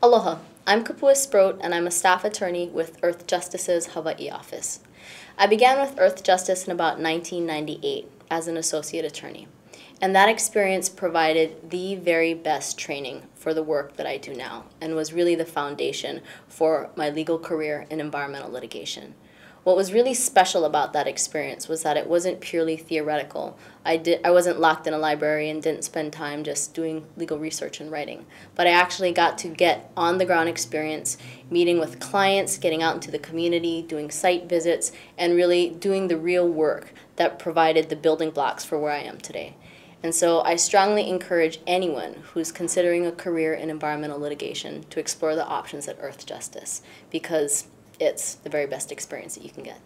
Aloha, I'm Kapua Sproat and I'm a staff attorney with Earthjustice's Hawaii office. I began with Earthjustice in about 1998 as an associate attorney, and that experience provided the very best training for the work that I do now and was really the foundation for my legal career in environmental litigation. What was really special about that experience was that it wasn't purely theoretical. I, did, I wasn't locked in a library and didn't spend time just doing legal research and writing. But I actually got to get on the ground experience, meeting with clients, getting out into the community, doing site visits, and really doing the real work that provided the building blocks for where I am today. And so I strongly encourage anyone who's considering a career in environmental litigation to explore the options at Earthjustice because it's the very best experience that you can get.